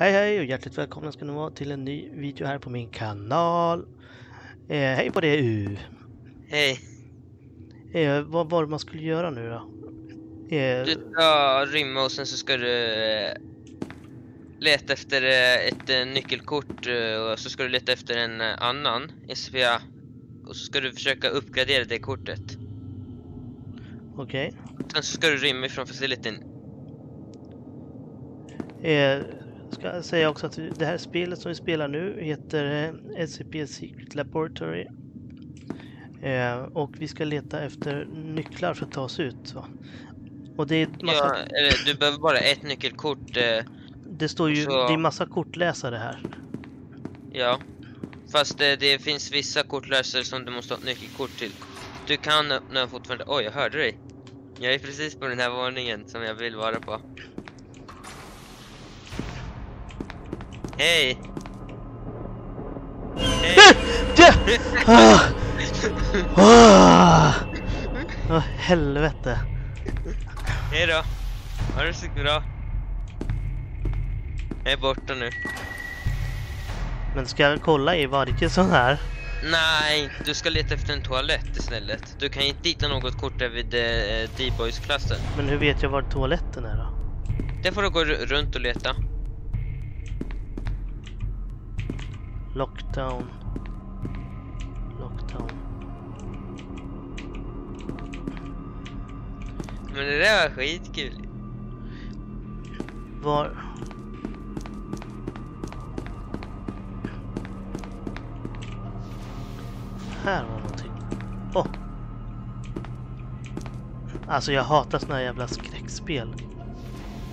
Hej hej och hjärtligt välkomna ska ni vara till en ny video här på min kanal. Eh, hej på det U. Hej. Eh, vad var det man skulle göra nu då? Eh, Du ska rymma och sen så ska du eh, leta efter eh, ett eh, nyckelkort och så ska du leta efter en annan SPA och så ska du försöka uppgradera det kortet. Okej. Sen så ska du rymma ifrån facilityn. Eh, ska säga också att det här spelet som vi spelar nu heter eh, SCP Secret Laboratory. Eh, och vi ska leta efter nycklar för att ta oss ut. Va? Och det är massa, Ja, du behöver bara ett nyckelkort. Eh, det står ju, så- det är massa kortläsare här. ja. Fast eh, det finns vissa kortläsare som du måste ha ett nyckelkort till. Du kan öppna fortfarande... Oj, jag hörde dig. Jag är precis på den här våningen som jag vill vara på. Hej! Hej! Det! Ah! Ah! Helvete. Hej då! Ha det så bra. Jag är borta nu. Men ska jag kolla i varje sån här? Nej, du ska leta efter en toalett istället. Du kan inte hitta något kort där vid eh, D-boys-klassen. Men hur vet jag var toaletten är då? Det får du gå ru- runt och leta. Lockdown. Lockdown. Men det där var skitkul. Var... Här var någonting. Åh! Alltså jag hatar såna här jävla skräckspel.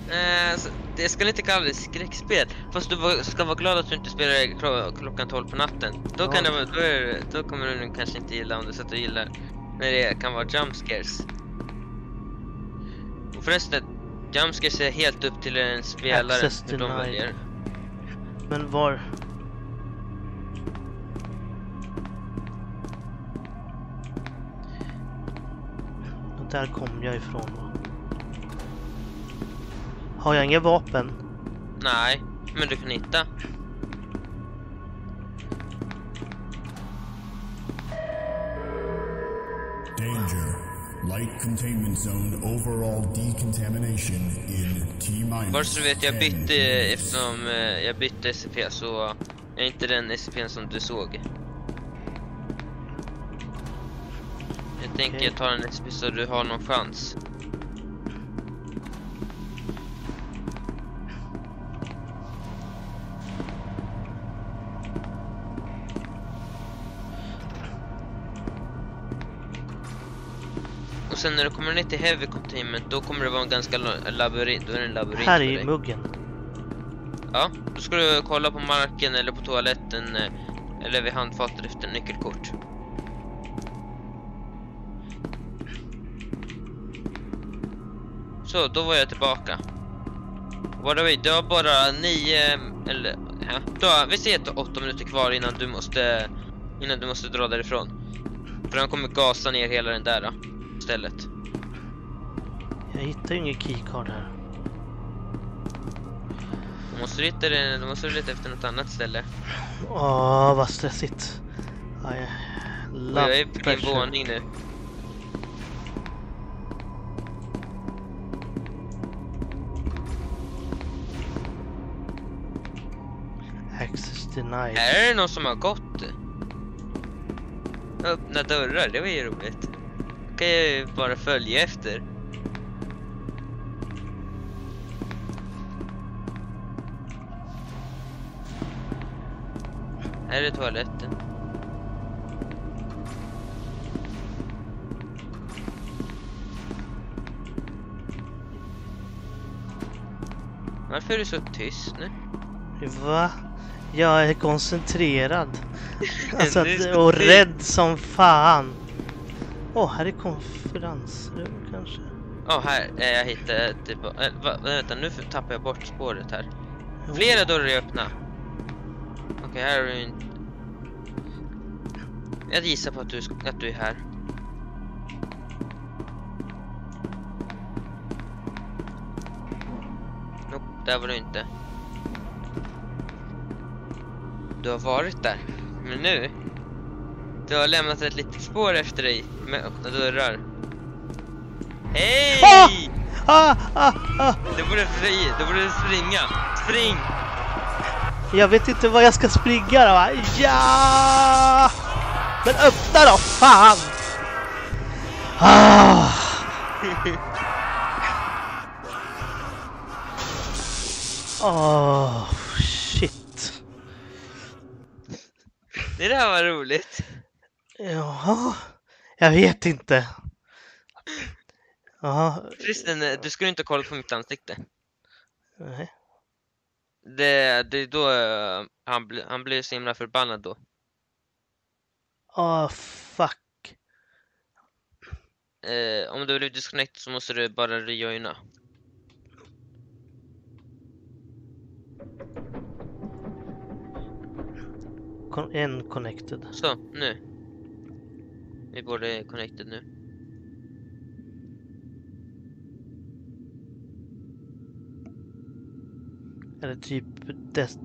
Eh, alltså, det ska inte kalla det skräckspel. Fast du ska vara glad att du inte spelar klo klockan 12 på natten. Då, Ja. kan det, då, det- då kommer du kanske inte gilla om du att du gillar när det kan vara jump scares. Och förresten, jump scares är helt upp till en spelare Access hur de denied. väljer. Men var... Och där kom jag ifrån. Har jag inga vapen? Nej, men du kan hitta. Danger. Light containment zone overall decontamination in T minus. Bara så du vet, jag 10 bytte eftersom eh, jag bytte SCP så jag är inte den SCPn som du såg. Jag tänker jag tar en SCP så du har någon chans. Sen när du kommer ner till heavy containment då kommer det vara en ganska labyrint, då är det en labyrint Här i dig. muggen. Ja, då ska du kolla på marken eller på toaletten eh, eller vid handfatet efter nyckelkort. Så, då var jag tillbaka. By the way, du har bara nio, eller ja, du har, vi har åtta minuter kvar innan du måste, innan du måste dra därifrån. För han kommer gasa ner hela den där då, stället. Jag hittar ju ingen keycard här. Då måste du hitta det, då måste du leta efter något annat ställe. Åh, vad stressigt. I Och love jag är på din pressure. våning nu. Access denied. Här är det någon som har gått. Öppna dörrar, det var ju roligt. Kan jag ju bara följa efter. Här är toaletten. Varför är du så tyst nu? Va? Jag är koncentrerad. Alltså, och rädd som fan. Åh, här är konferensrum kanske. Ja, här. eh, Jag hittade typ... Äh, va, vänta, nu tappar jag bort spåret här. Flera dörrar är öppna. Okej, här är en... Jag gissar på att du, att du är här. Nope, där var du inte. du har varit där. Men nu, du har lämnat ett litet spår efter dig med öppna dörrar. Hej! Ah! Ah, ah, ah. Du borde, fri, du borde springa. Spring! Jag vet inte var jag ska springa då. va? Ja! Men öppna då, fan! Ah. Åh, shit. Det där var roligt. Jaha, jag vet inte. Jaha, Förresten, eh, du skulle inte kolla på mitt ansikte. nej. Det, det är då eh, han, bli, han blir så himla förbannad då. Åh, fuck. Eh, om du blir disconnected så måste du bara rejoina. Con- En connected. Så, nu. Vi borde connected nu. Eller typ death,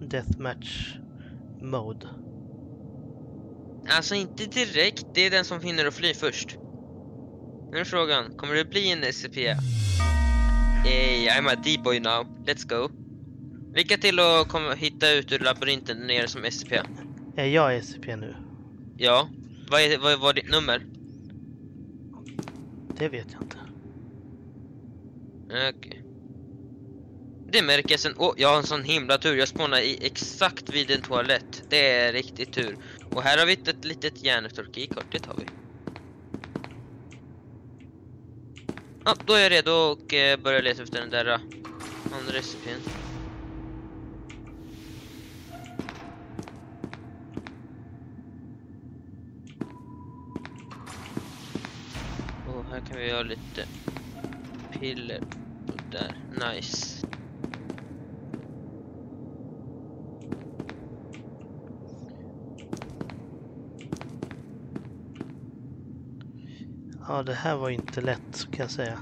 deathmatch mode. Alltså inte direkt, det är den som hinner att fly först. Nu är frågan, kommer det bli en SCP? Hey, I'm a D-boy now, let's go. Lycka till att komma, hitta ut ur labyrinten nere som SCP. Är jag SCP nu? Ja, vad är, vad var ditt nummer? Det vet jag inte. Okej. Det märker jag sen. Åh, jag har en sån himla tur. Jag spånar i exakt vid en toalett. Det är riktigt tur. Och här har vi ett litet järntorkikort. Det tar vi. Ja, då är jag redo och eh, börjar leta efter den där uh, andra recipien. Och ha lite piller. Där, nice. Ja, det här var inte lätt kan jag säga.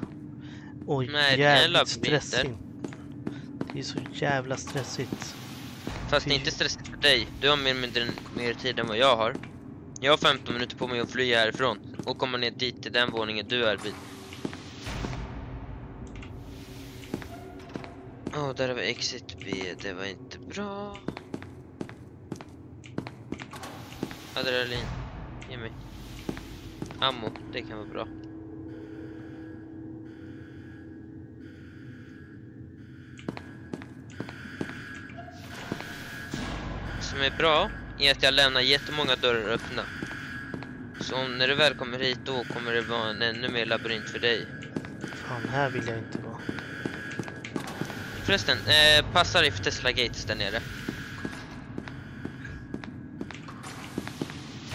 Och Nej, jävligt stressigt. Det är så jävla stressigt. Fast det är Fy. inte stressigt för dig. Du har mer, mindre mer tid än vad jag har. Jag har 15 minuter på mig att fly härifrån och komma ner dit till den våningen du är vid. Åh, där har vi exit B. Det var inte bra. Adrenalin. Ge mig. Ammo. Det kan vara bra. som är bra är att jag lämnar jättemånga dörrar öppna. Så om, när du väl kommer hit då kommer det vara en ännu mer labyrint för dig. Fan, här vill jag inte vara. Förresten, eh, passa dig för Tesla Gates där nere.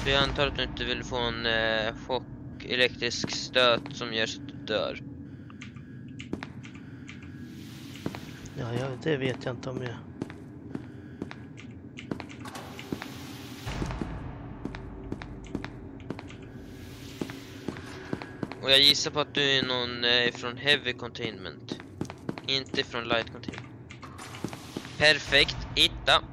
För jag antar att du inte vill få en eh, chock, elektrisk stöt som gör så att du dör. Ja, ja, det vet jag inte om jag... Och jag gissar på att du är någon eh, från Heavy Containment. Inte från Light Containment. Perfekt, hitta.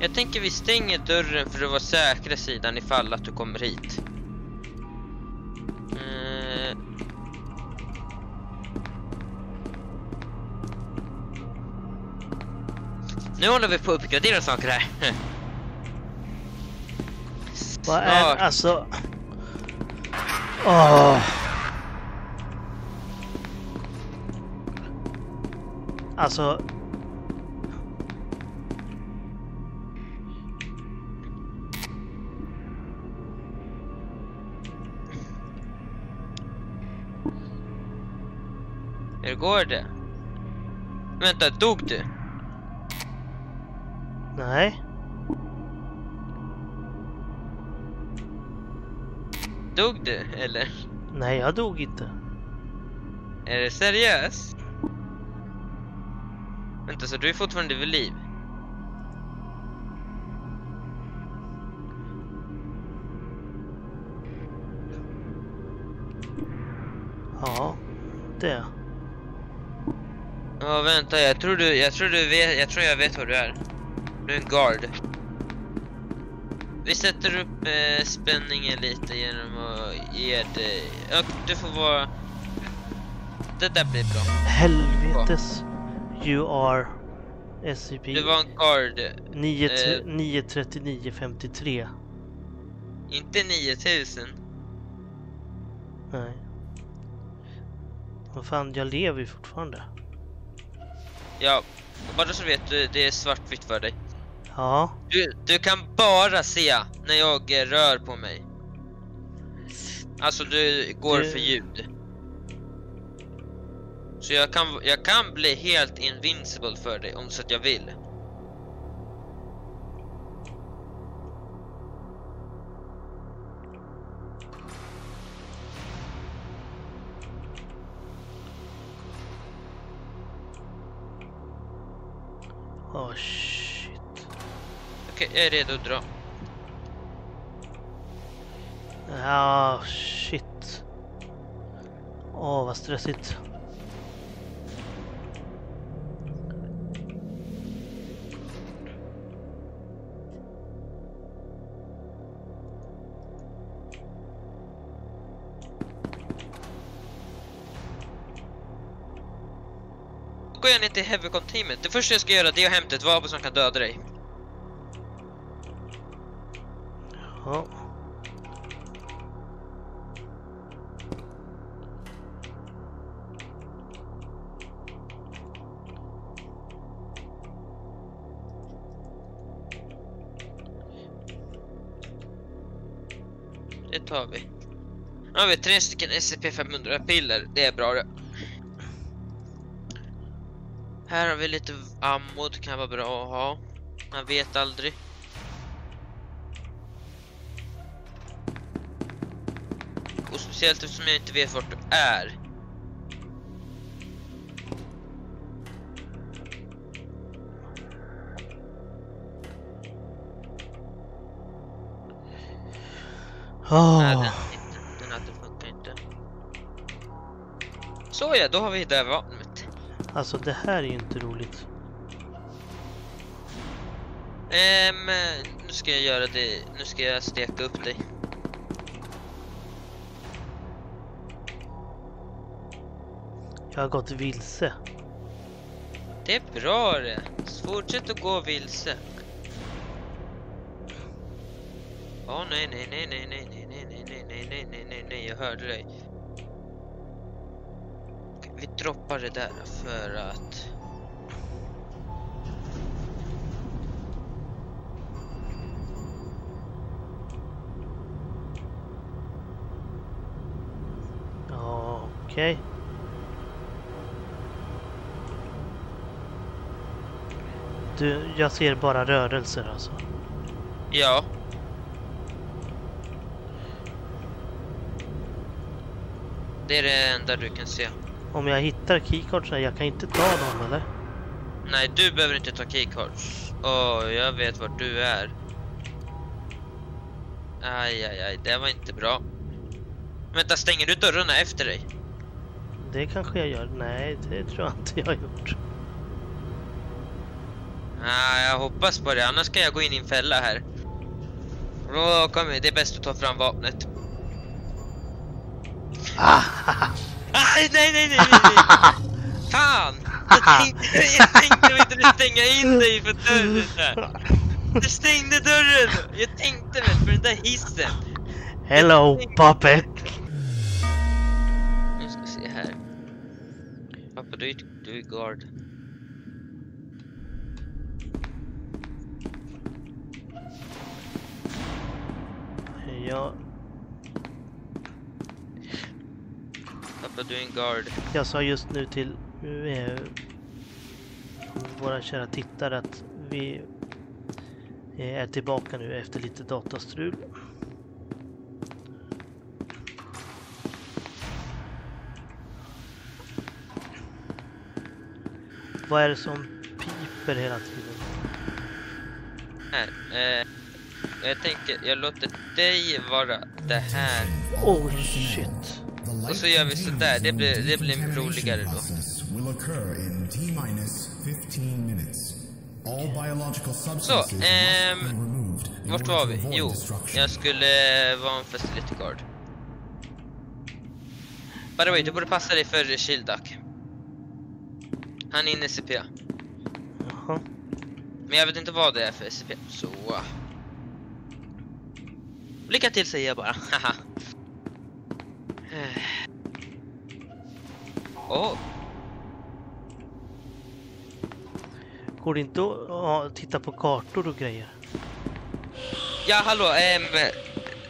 Jag tänker vi stänger dörren för att vara säkra sidan ifall att du kommer hit. Nu håller vi på att uppgradera saker här. Vad är... Snart. Alltså... Åh! Alltså... Hur går det? Vänta, dog du? Nej. Dog du, eller? Nej, jag dog inte. Är det seriöst? Vänta, så du är fortfarande vid liv? Ja. det? Ja, vänta, jag tror du, jag tror du vet, jag tror jag vet vad du är. Du är en guard. Vi sätter upp eh, spänningen lite genom att ge dig... Ja, du får vara... Det där blir bra. Helvetes. You are SCP Du var en guard, 9 eh. 93953. inte 9000. Nej. Vad fan, jag lever ju fortfarande. Ja, bara så vet du, det är svartvitt för dig. Ja, Du, du kan bara se när jag eh, rör på mig. Alltså du går Du- för ljud. Så jag kan, jag kan bli helt invincible för dig om så att jag vill. Jag är redo att dra. Ja, shit. Åh, vad stressigt. Går jag ner till heavy containment. Det första jag ska göra det är att hämta ett vapen som kan döda dig. Jaha. Det tar vi. Nu har vi tre stycken SCP-500 piller, det är bra det. Här har vi lite ammo, det kan vara bra att ha. Man vet aldrig. Speciellt eftersom jag inte vet vart du är. Nej, Åh, den, den här den funkar inte. Så ja, då har vi det här vapnet. alltså det här är ju inte roligt. Ehm, nu ska jag göra det. Nu ska jag steka upp dig. Jag har gått vilse. Det är bra det. Fortsätt att gå vilse. Åh nej, nej, nej, nej, nej, nej, nej, nej, nej, nej, nej, nej, nej, nej, jag hörde dig. Vi droppar det där för att... Okej. Du, jag ser bara rörelser alltså. Ja. Det är det enda du kan se. Om jag hittar keycardsen, jag kan inte ta dem eller? Nej, du behöver inte ta keycards. Åh, jag vet vart du är. Aj, aj, aj, det var inte bra. Vänta, stänger du dörrarna efter dig? Det kanske jag gör. Nej, det tror jag inte jag har gjort. Ah, jag hoppas på det, annars kan jag gå in i en fälla här. Då kommer det är bäst att ta fram vapnet. Ah, nej, nej, nej, nej, nej. Fan! Jag tänkte, jag tänkte inte stänga in dig för dörren där. Du stängde dörren! Jag tänkte väl för den där hissen. Hello puppet! Nu ska vi se här. Pappa, du är, du är guard. Ja, Pappa, du en guard. jag sa just nu till eh, våra kära tittare att vi eh, är tillbaka nu efter lite datastrul. Vad är det som piper hela tiden? Här. Eh, jag tänker, jag låter dig vara det här. Oh shit! Och så gör vi sådär, det blir, det blir roligare då. Will occur in T-minus 15 minutes. All biological substances must ehm, Vart var vi? Jo, jag skulle vara en facility guard. By the way, du borde passa dig för Shildak. Han är inne i SCP. Jaha. Men jag vet inte vad det är för SCP, så... Lycka till säger jag bara, haha. Eh. Åh, Går det inte att titta på kartor och grejer? ja hallå, ehm,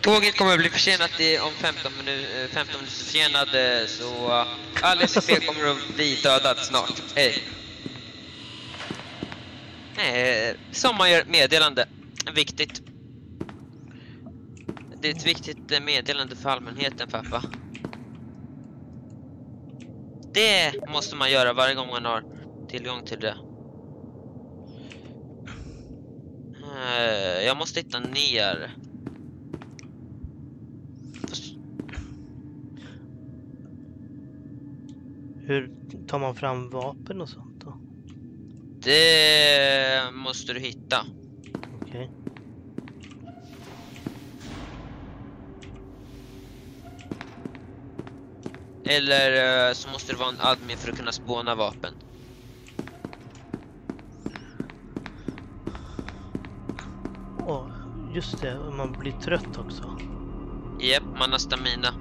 tåget kommer att bli försenat i, om 15 minuter, 15 minuter försenad, eh, så uh, all SCP kommer att bli dödad snart. Hej. Eh, som man gör meddelande, viktigt. Det är ett viktigt eh, meddelande för allmänheten, pappa. Det måste man göra varje gång man har tillgång till det. Eh, Jag måste hitta ner. Hur tar man fram vapen och sånt då? Det måste du hitta. Okej. Eller eh, så måste det vara en admin för att kunna spåna vapen. Åh, just det, man blir trött också. Japp, man har stamina.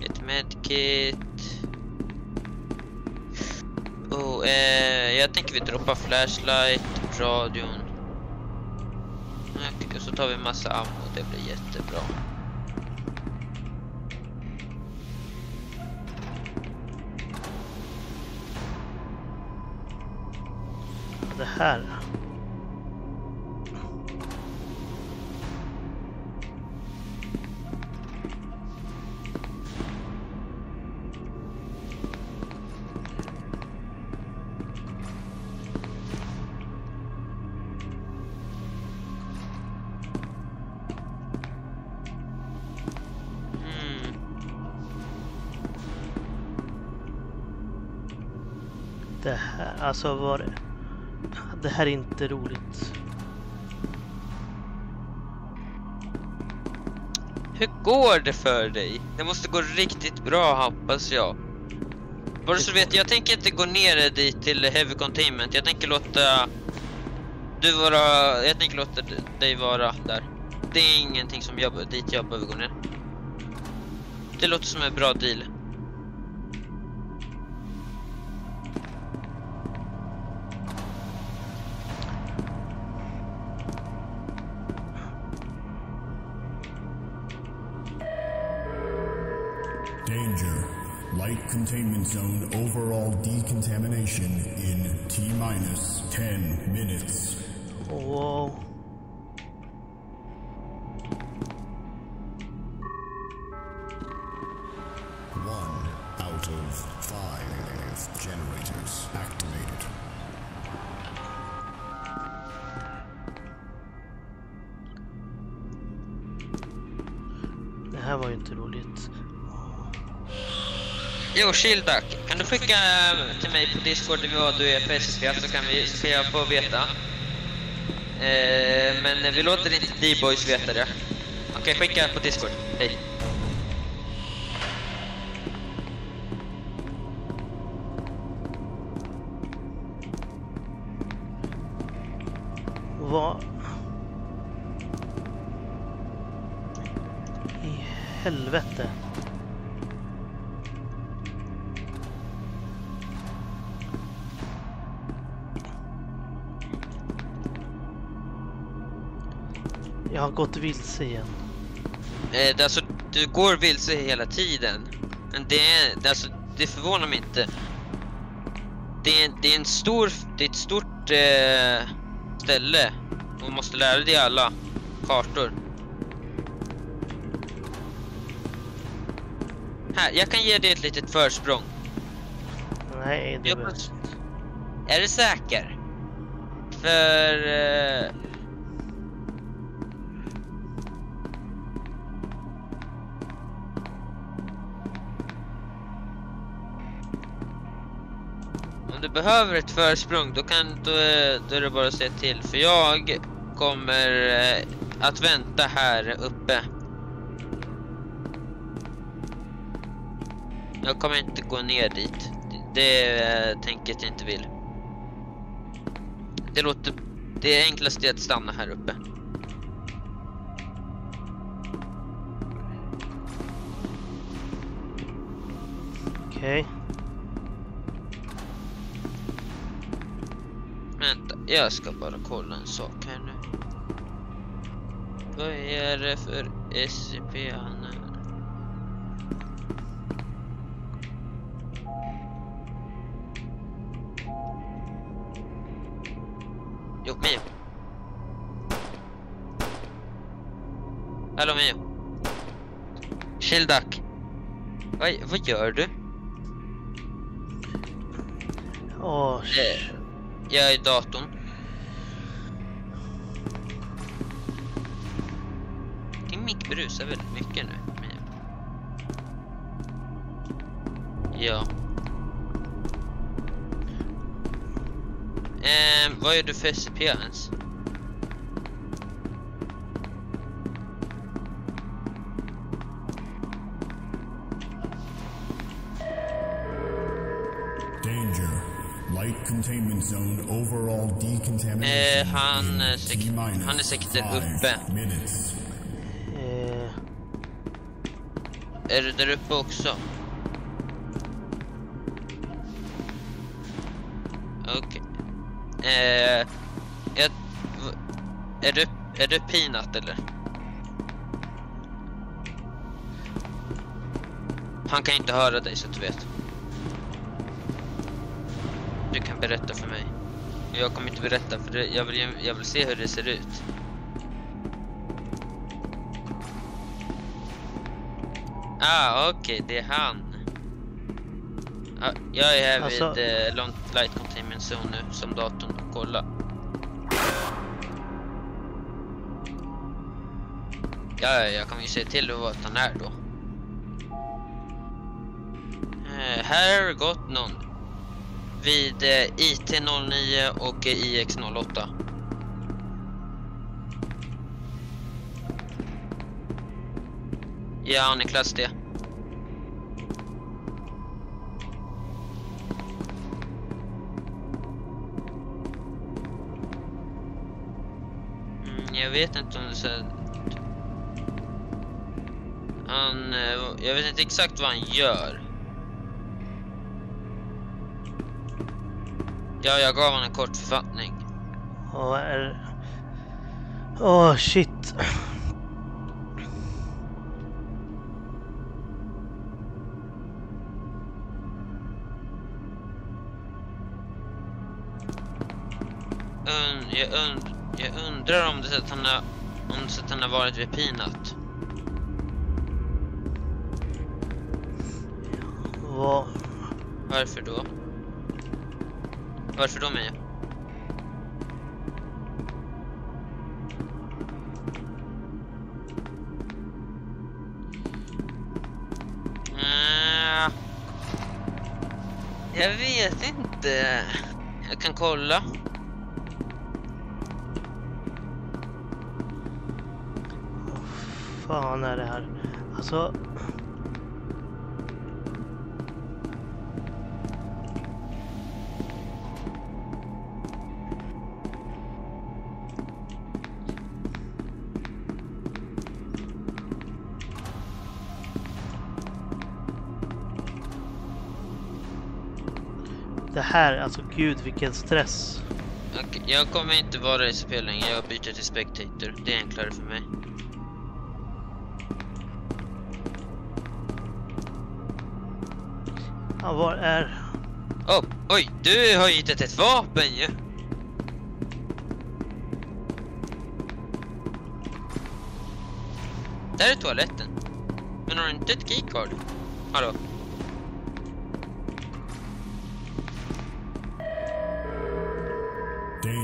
Ett medkit. Oh, eh, jag tänker vi droppar flashlight, radion. Och så tar vi massa ammo, det blir jättebra. Här. Det här, alltså var det... Det här är inte roligt. Hur går det för dig? Det måste gå riktigt bra hoppas jag. Bara så du vet, jag tänker inte gå ner dit till heavy containment. Jag tänker låta du vara, jag tänker låta dig vara där. Det är ingenting som jag, dit jag behöver gå ner. Det låter som en bra deal. Containment zone overall decontamination in T minus 10 minutes. Wow. Jo, Shildak, kan du skicka eh, till mig på Discord vad du är på SSV så kan, vi, så kan jag få veta. Eh, men vi låter inte D-boys veta det. Okej, skicka på Discord. Hej. Vad... I helvete. Har gått vilse igen. Eh, alltså, du går vilse hela tiden. Men det, är- det, alltså, det förvånar mig inte. Det är, det är en stor, det är ett stort eh, ställe. Och måste lära dig alla kartor. Här, jag kan ge dig ett litet försprång. Nej, det behövs. Är du säker? För... Eh, Om du behöver ett försprång då, kan, då, är- då är det bara att säga till. För jag kommer eh, att vänta här uppe. Jag kommer inte gå ner dit. Det, det eh, tänket jag inte vill. Det låter... Det är enklast att stanna här uppe. Okej. Vänta, jag ska bara kolla en sak här nu. Vad är det för SCP han är? Jo, Mio. Hallå Mio. Childak. Vad, vad gör du? Åh, Eh, jag är i datorn. Din mick brusar väldigt mycket nu. Ja. Eh, vad gör du för SCP ens? Eh, han, eh, han är säkert där five uppe. Minutes. eh, Är du där uppe också? Okej. Eh, jag, v- är du, är du Peanut eller? Han kan inte höra dig så att du vet. Du kan berätta för mig. Jag kommer inte berätta för det, jag, vill, jag vill se hur det ser ut. Ah, okej, det är han. Ja, jag är här Alltså- vid eh, Long- Light Containment Zone nu, som datorn och kolla. Ja, ja, jag kan ju se till vart han är då. Eh, här har gått någon. Vid eh, IT09 och eh, IX08. Ja, Niklas det. D. Mm, jag vet inte om det säger... Han, eh, jag vet inte exakt vad han gör. Ja, jag gav honom en kort författning. vad är... Åh, shit. Und, jag, und, jag undrar om det så att han har, om det så att han har varit vid Peanut. Vad... Varför då? Varför då Mia? Mm, eh, jag vet inte. Jag kan kolla. fan är det här? Alltså... Det här, alltså gud vilken stress. Okej, jag kommer inte vara i spel längre. Jag byter till Spectator. Det är enklare för mig. Ja, var är... Oh, oj, du har hittat ett vapen ju! Där är toaletten. Men har du inte ett keycard? Hallå?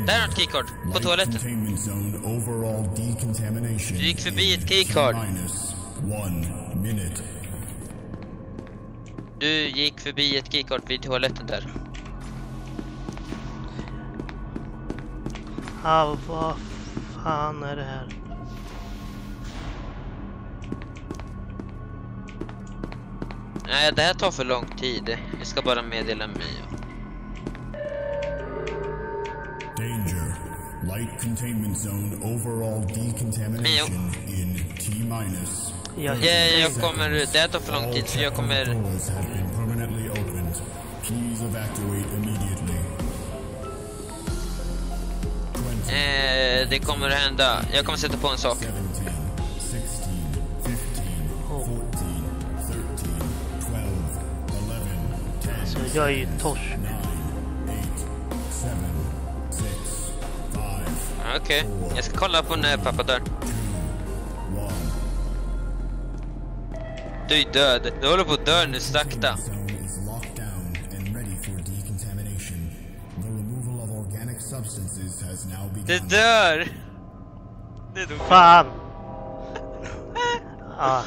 Där har du ett keycard. På toaletten. Du gick förbi ett keycard. Du gick förbi ett keycard vid toaletten där. Ah, vad fan är det här? Nej, det här tar för lång tid. Jag ska bara meddela mig. Danger. Light containment zone overall decontamination in T minus. Ja, jag kommer... Det här tar för lång tid, så jag kommer... Doors have been permanently opened. Please evacuate immediately. 20, Eh, det kommer att hända. Jag kommer sätta på en sak. 17, 16, 15, 14, 13, 12, 11, 10, så jag är ju torsk. Okej, jag ska kolla på när pappa dör. Du är död. Du håller på att dö nu sakta. Det dör! Det dog. Fan! Ja.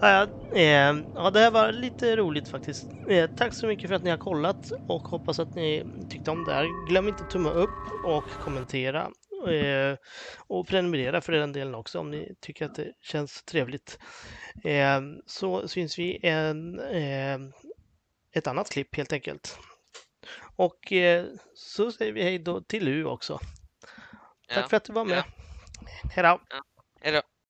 Ja, eh, ja, det här var lite roligt faktiskt. Eh, tack så mycket för att ni har kollat och hoppas att ni tyckte om det här. Glöm inte att tumma upp och kommentera. Eh, och prenumerera för den delen också om ni tycker att det känns trevligt. Eh, så syns vi i en, eh, ett annat klipp helt enkelt. Och eh, så säger vi hej då till Lu också. Tack Ja. för att du var med. Ja. Hej då! Hejdå.